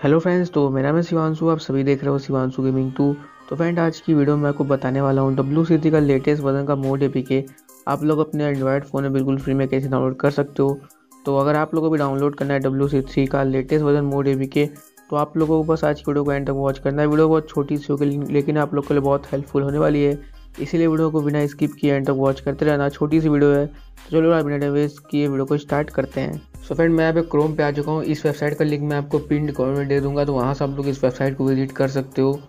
Hello friends तो मेरा नाम शिवांशु, आप सभी देख रहे हो शिवानशु गेमिंग टू तो फ्रेंड आज की वीडियो में आपको बताने वाला हूँ डब्ल्यू सी का लेटेस्ट वर्जन का मोड ए के आप लोग अपने एंड्रॉयड फ़ोन में बिल्कुल फ्री में कैसे डाउनलोड कर सकते हो? तो अगर आप लोगों को भी डाउनलोड करना है डब्ल्यू सी का लेटेस्ट वर्जन मोड ए के तो आप लोगों को बस आज की वीडियो को एंड तक वॉच करना है। वीडियो बहुत छोटी सी होगी, लेकिन आप लोग के लिए बहुत हेल्पफुल होने वाली है। इसीलिए वीडियो को बिना स्किप किए एंड तक वॉच करते रहना, छोटी सी वीडियो है। तो चलो आप बिना वेस्ट किए वीडियो को स्टार्ट करते हैं। सो फ्रेंड मैं पे क्रोम पे आ चुका हूँ। इस वेबसाइट का लिंक मैं आपको पिंड कमेंट में दे दूँगा तो वहाँ से आप लोग इस वेबसाइट को विज़िट कर सकते हो।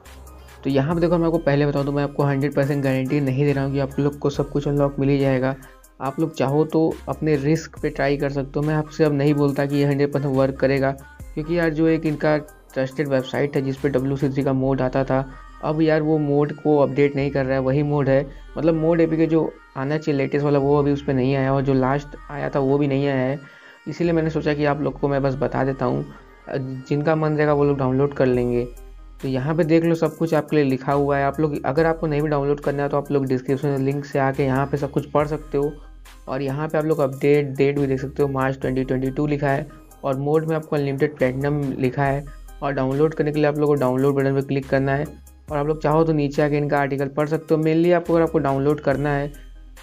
तो यहाँ पे देखो, मैं आपको पहले बताऊँ तो मैं आपको हंड्रेड परसेंट गारंटी नहीं दे रहा हूँ कि आप लोग को सब कुछ अनलॉक मिल ही जाएगा। आप लोग चाहो तो अपने रिस्क पे ट्राई कर सकते हो। मैं आपसे अब नहीं बोलता कि ये हंड्रेड परसेंट वर्क करेगा, क्योंकि यार जो एक इनका ट्रस्टेड वेबसाइट है, जिस पर डब्ल्यू का मोड आता था अब यार वो मोड को अपडेट नहीं कर रहा है, वही मोड है। मतलब मोड एपी के जो आना चाहिए लेटेस्ट वाला, वो अभी उस पर नहीं आया और जो लास्ट आया था, वो भी नहीं आया है। इसीलिए मैंने सोचा कि आप लोग को मैं बस बता देता हूँ। जिनका मन रहेगा वो लोग डाउनलोड कर लेंगे। तो यहाँ पे देख लो सब कुछ आपके लिए लिखा हुआ है। आप लोग, अगर आपको नहीं भी डाउनलोड करना है तो आप लोग डिस्क्रिप्शन लिंक से आके यहाँ पे सब कुछ पढ़ सकते हो। और यहाँ पे आप लोग अपडेट डेट भी देख सकते हो। मार्च 2022 लिखा है और मोड में आपको अनलिमिटेड प्लेटिनम लिखा है। और डाउनलोड करने के लिए आप लोग को डाउनलोड बटन पर क्लिक करना है। और आप लोग चाहो तो नीचे आके इनका आर्टिकल पढ़ सकते हो। मेनली आपको अगर आपको डाउनलोड करना है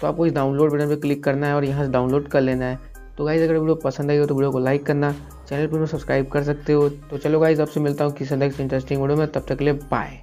तो आपको इस डाउनलोड बटन पर क्लिक करना है और यहाँ से डाउनलोड कर लेना है। तो गाइज़ अगर वीडियो पसंद आई हो तो वीडियो को लाइक करना चैनल पर सब्सक्राइब कर सकते हो। तो चलो गाइज़ आपसे मिलता हूँ किसी नेक्स्ट इंटरेस्टिंग वीडियो में, तब तक के लिए बाय